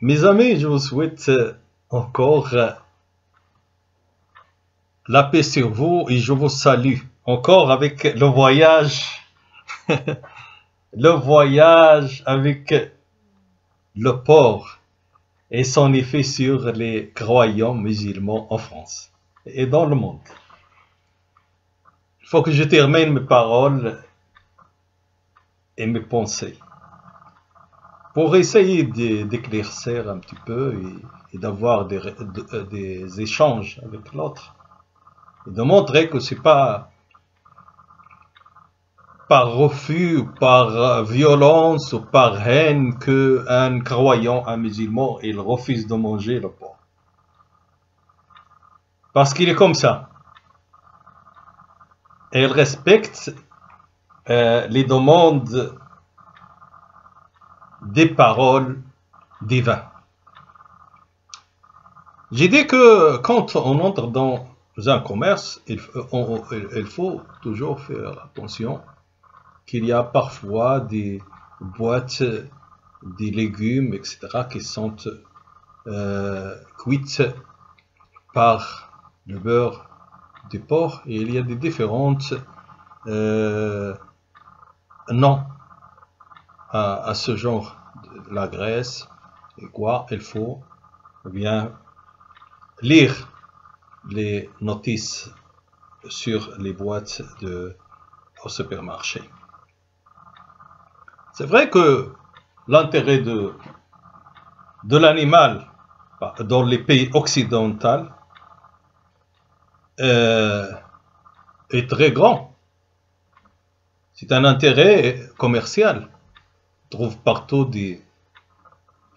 Mes amis, je vous souhaite encore la paix sur vous et je vous salue encore avec le voyage, le voyage avec le port et son effet sur les croyants musulmans en France et dans le monde. Il faut que je termine mes paroles et mes pensées pour essayer d'éclaircir un petit peu et, d'avoir des, des, échanges avec l'autre et de montrer que c'est pas par refus, par violence ou par haine que un croyant, un musulman, il refuse de manger le porc. Parce qu'il est comme ça. Et il respecte euh, les demandes des paroles divines. J'ai dit que quand on entre dans un commerce, il, faut toujours faire attention qu'il y a parfois des boîtes, des légumes, etc., qui sont euh, cuites par le beurre du porc et il y a des différentes euh, noms à, ce genre de la graisse et quoi il faut bien lire les notices sur les boîtes de au supermarché. C'est vrai que l'intérêt de, de l'animal dans les pays occidentaux euh, est très grand. C'est un intérêt commercial. Trouve partout des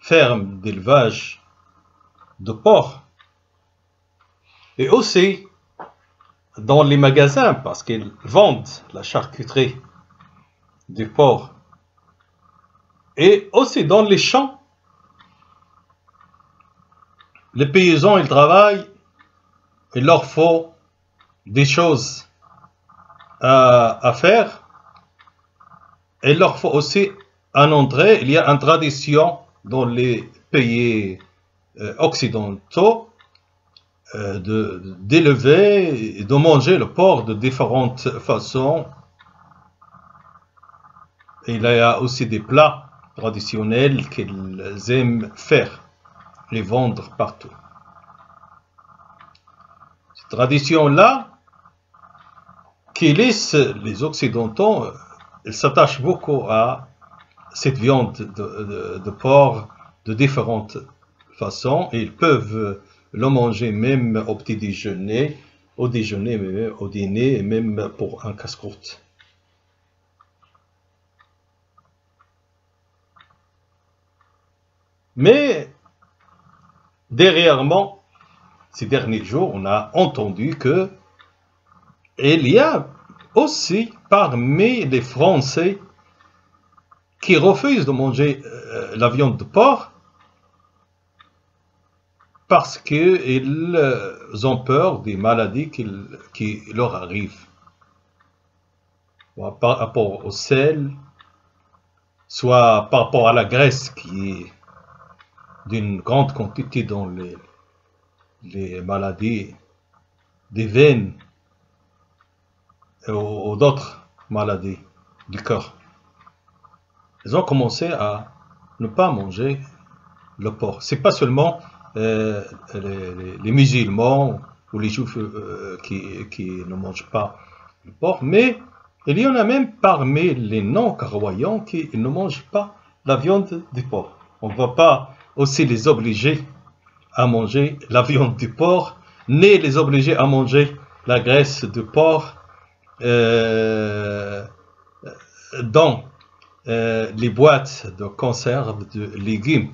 fermes d'élevage de porcs. Et aussi dans les magasins, parce qu'ils vendent la charcuterie du porc et aussi dans les champs, les paysans, ils travaillent, il leur faut des choses à, faire. il leur faut aussi un entrée. Il y a une tradition dans les pays euh, occidentaux euh, d'élever et de manger le porc de différentes façons. Il y a aussi des plats traditionnels qu'ils aiment faire, les vendre partout. Cette tradition-là, qui laisse les Occidentaux, ils s'attachent beaucoup à cette viande de, porc de différentes façons et ils peuvent le manger même au petit déjeuner, au déjeuner, au dîner et même pour un casse-croûte. Mais, moi, ces derniers jours, on a entendu que il y a aussi parmi les Français qui refusent de manger euh, la viande de porc parce qu'ils ont peur des maladies qui, leur arrivent. Par rapport au sel, soit par rapport à la graisse qui est d'une grande quantité dans les, les maladies des veines ou, d'autres maladies du corps. Ils ont commencé à ne pas manger le porc. C'est pas seulement euh, les, musulmans ou les juifs euh, qui, ne mangent pas le porc, mais il y en a même parmi les non-croyants qui ne mangent pas la viande du porc. On ne va pas aussi les obliger à manger la viande du porc, ni les obliger à manger la graisse du porc euh, euh, les boîtes de conserve de légumes.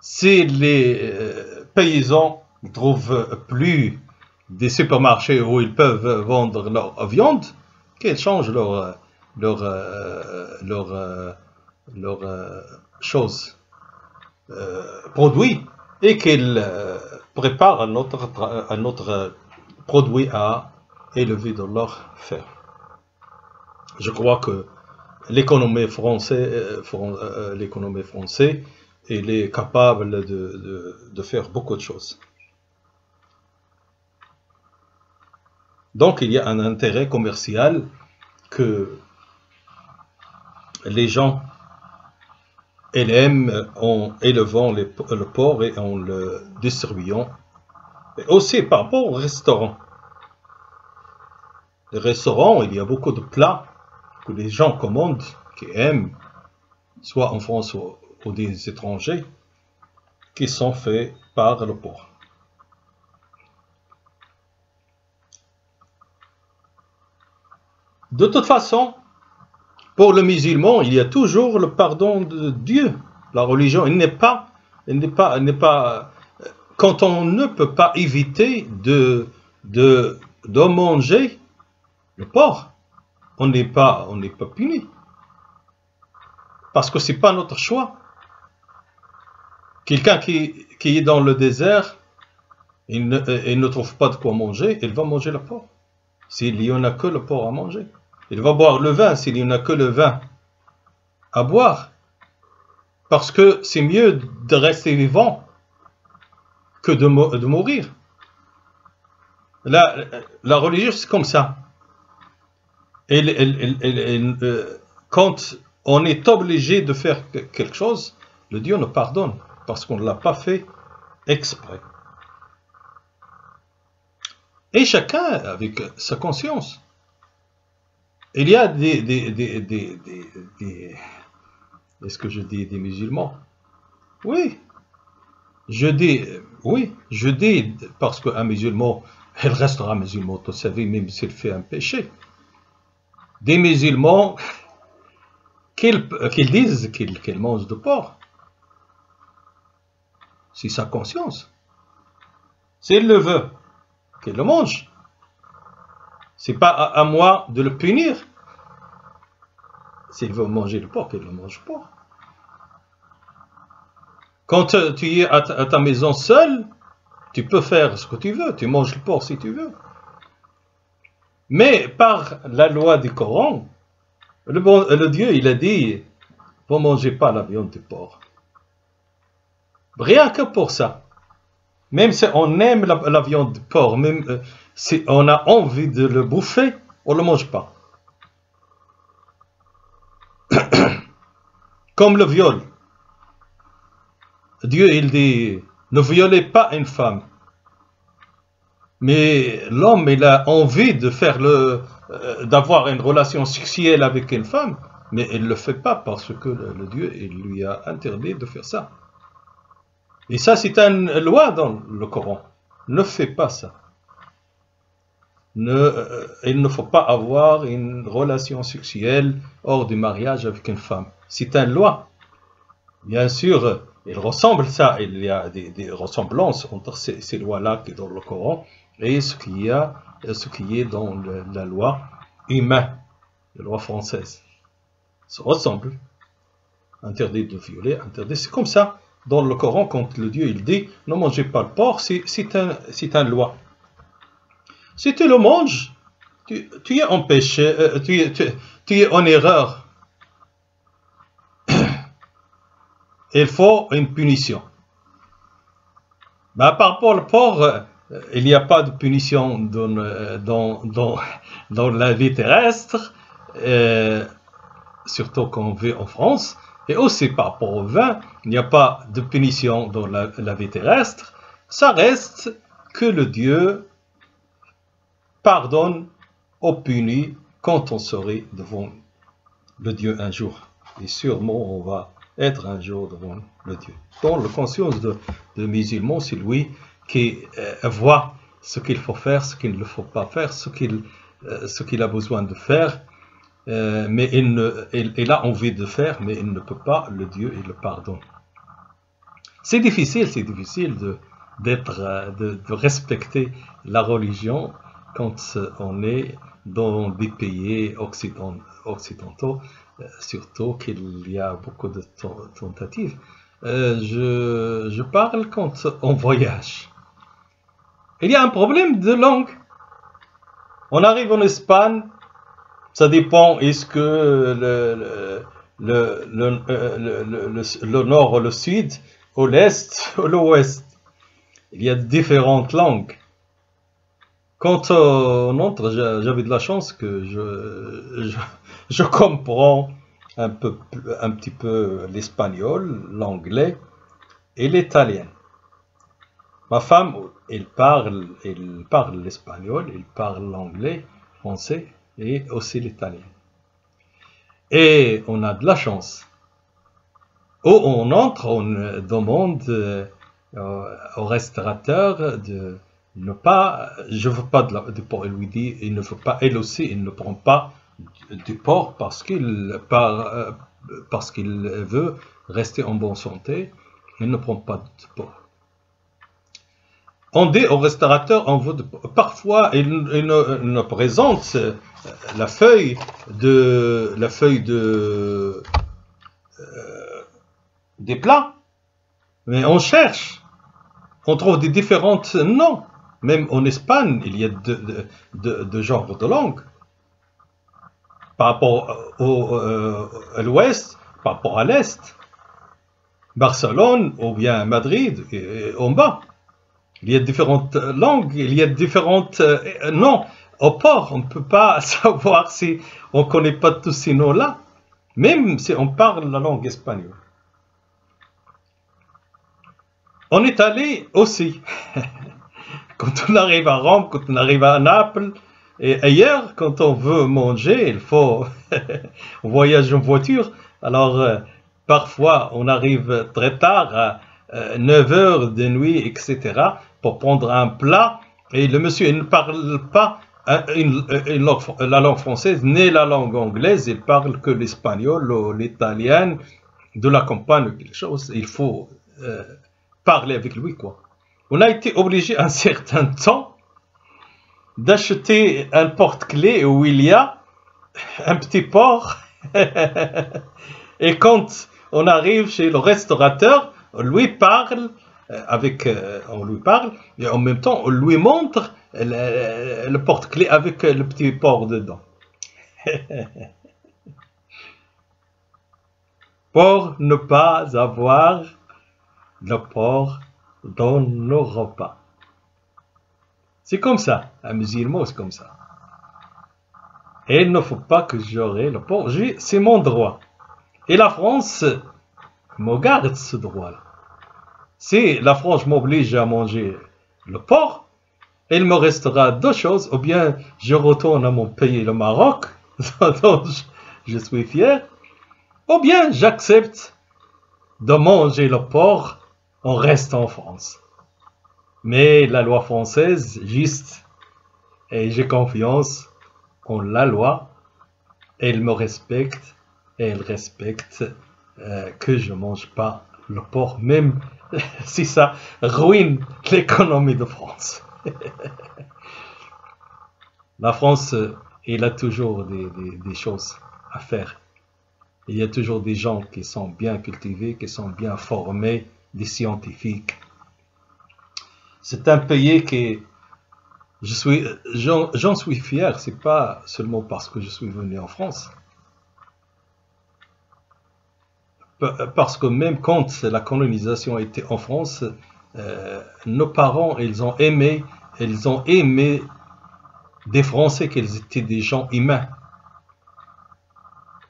Si les euh, paysans ne trouvent plus des supermarchés où ils peuvent vendre leur viande, qu'ils changent leur, leur, leur, leur. Euh, produit et qu'il euh, prépare un autre, un autre produit à élever dans leur ferme. Je crois que l'économie française, euh, l'économie française il est capable de, faire beaucoup de choses. Donc il y a un intérêt commercial que les gens aiment en élevant le porc et en le distribuant. Et aussi par rapport au restaurant. Les restaurants, il y a beaucoup de plats que les gens commandent, qui aiment, soit en France ou, des étrangers, qui sont faits par le porc. De toute façon, pour le musulman, il y a toujours le pardon de Dieu. La religion, il n'est pas, n'est pas, n'est pas, quand on ne peut pas éviter de manger le porc, on n'est pas, puni. Parce que c'est pas notre choix. Quelqu'un qui, est dans le désert, il ne, trouve pas de quoi manger, il va manger le porc. S'il n'y en a que le porc à manger. Il va boire le vin s'il n'y en a que le vin à boire. Parce que c'est mieux de rester vivant que de, de mourir. La, la religion, c'est comme ça. Euh, quand on est obligé de faire quelque chose, le Dieu nous pardonne parce qu'on ne l'a pas fait exprès. Et chacun avec sa conscience. Il y a des, des, des, des est-ce que je dis des musulmans? Oui. Je dis, oui, je dis, parce qu'un musulman, il restera musulman toute sa vie, même s'il fait un péché des musulmans qu'ils disent qu'ils mangent de porc. C'est sa conscience. S'il le veut, qu'il le mange. C'est pas à, moi de le punir. S'il veut manger le porc, qu'il le mange pas. Quand tu es à ta maison seul, tu peux faire ce que tu veux. Tu manges le porc si tu veux. Mais par la loi du Coran, le, Dieu, il a dit, vous ne mangez pas la viande du porc. Rien que pour ça. Même si on aime la, viande du porc, même euh, si on a envie de le bouffer, on ne le mange pas. Comme le viol. Dieu, il dit, ne violez pas une femme. Mais l'homme, il a envie euh, d'avoir une relation sexuelle avec une femme, mais il ne le fait pas parce que le, Dieu lui a interdit de faire ça. Et ça, c'est une loi dans le Coran. Ne fais pas ça. Euh, il ne faut pas avoir une relation sexuelle hors du mariage avec une femme. C'est une loi. Bien sûr, il ressemble ça. Il y a des, ressemblances entre ces, ces lois-là qui sont dans le Coran et ce qui, a, ce qui est dans la loi humaine, la loi française. Ça ressemble. Interdit de violer, interdit. C'est comme ça dans le Coran quand le Dieu il dit ne mangez pas le porc, c'est un, une loi. Si tu le manges, tu, es en péché, euh, tu, tu, es en erreur. Il faut une punition. Mais par rapport au porc, euh, euh, il n'y a pas de punition dans, euh, dans, dans, dans la vie terrestre, euh, surtout quand on vit en France, et aussi par rapport au vin, il n'y a pas de punition dans la, vie terrestre, ça reste que le Dieu pardonne ou punit quand on serait devant le Dieu un jour. Et sûrement on va être un jour devant le Dieu. Dans la conscience de, de musulman, c'est lui qui euh, voit ce qu'il faut faire, ce qu'il ne faut pas faire, ce qu'il euh, qu'il a besoin de faire, euh, mais il, ne, il, a envie de faire, mais il ne peut pas, le Dieu, il le pardonne. C'est difficile, c'est difficile de, d'être, de, de, respecter la religion quand on est dans des pays occidentaux, surtout qu'il y a beaucoup de tentatives. je, je parle quand on voyage. Il y a un problème de langue. On arrive en Espagne, ça dépend, est-ce que le, le, le, le, nord, le sud, ou l'est, ou l'ouest. Il y a différentes langues. Quand on entre, j'avais de la chance que je, je, je comprends un, peu, un petit peu l'espagnol, l'anglais et l'italien. Ma femme, elle parle, elle parle l'espagnol, elle parle l'anglais, français et aussi l'italien. Et on a de la chance. Où on entre, on demande euh, au restaurateur de ne pas, je veux pas de, porc. Elle lui dit, il ne veut pas, elle aussi, il ne prend pas du porc parce qu'il euh, parce qu'il veut rester en bonne santé. Il ne prend pas de porc. On dit au restaurateur, veut parfois il, nous présente euh, la feuille de la feuille de euh, des plats, mais on cherche, on trouve des différentes noms. Même en Espagne, il y a deux de, de genres de langues. Par rapport au, euh, à l'ouest, par rapport à l'est. Barcelone ou bien Madrid, et, en bas. Il y a différentes langues, il y a différentes euh, noms. Au port, on ne peut pas savoir si on ne connaît pas tous ces noms-là, même si on parle la langue espagnole. On est allé aussi Quand on arrive à Rome, quand on arrive à Naples et ailleurs, quand on veut manger, il faut voyager en voiture. Alors, euh, parfois, on arrive très tard, à 9 euh, heures de nuit, etc., pour prendre un plat. Et le monsieur ne parle pas la langue française ni la langue anglaise, il parle que l'espagnol ou l'italien de la campagne quelque chose. Il faut euh, parler avec lui, quoi on a été obligé un certain temps d'acheter un porte-clés où il y a un petit porc. et quand on arrive chez le restaurateur, on lui parle avec, euh, on lui parle et en même temps on lui montre le, porte-clés avec le petit porc dedans. Pour ne pas avoir le porc dans nos repas. C'est comme ça. Un musulman, c'est comme ça. Et il ne faut pas que j'aurai le porc. C'est mon droit. Et la France me garde ce droit-là. Si la France m'oblige à manger le porc, il me restera deux choses. Ou bien je retourne à mon pays, le Maroc, dont je suis fier. Ou bien j'accepte de manger le porc on reste en France. Mais la loi française, juste, et j'ai confiance en la loi, elle me respecte et elle respecte euh, que je mange pas le porc, même si ça ruine l'économie de France. la France, elle a toujours des, des choses à faire. Il y a toujours des gens qui sont bien cultivés, qui sont bien formés, des scientifiques. C'est un pays qui, je suis, j'en suis fier, c'est pas seulement parce que je suis venu en France. Parce que même quand la colonisation était en France, euh, nos parents, ils ont aimé, ils ont aimé des Français qu'ils étaient des gens humains,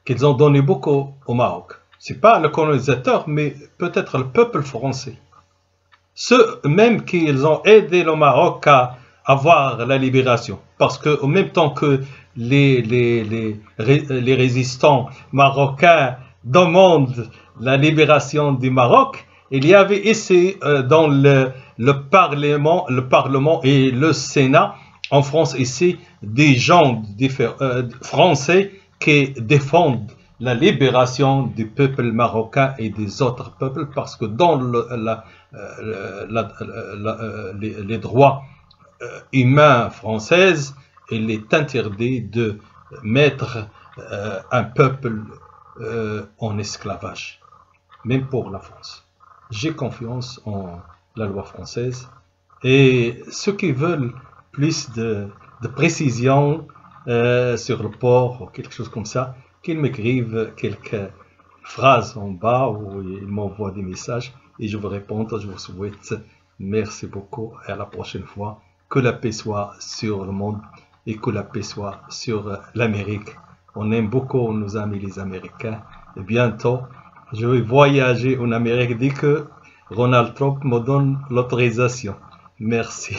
qu'ils ont donné beaucoup au Maroc c'est pas le colonisateur, mais peut-être le peuple français. Ceux même qui ont aidé le Maroc à avoir la libération. Parce que même temps que les, les, les, les résistants marocains demandent la libération du Maroc, il y avait ici euh, dans le, le, Parlement, le Parlement et le Sénat en France ici des gens euh, français qui défendent la libération du peuple marocain et des autres peuples parce que dans euh, les, droits euh, humains français, il est interdit de mettre un peuple en esclavage, même pour la France. J'ai confiance en la loi française et ceux qui veulent plus de, précision sur le port ou quelque chose comme ça, qu'ils m'écrivent quelques phrase en bas où il m'envoie des messages et je vous réponds, je vous souhaite merci beaucoup et à la prochaine fois. Que la paix soit sur le monde et que la paix soit sur l'Amérique. On aime beaucoup nos amis les Américains et bientôt je vais voyager en Amérique dès que Ronald Trump me donne l'autorisation. Merci.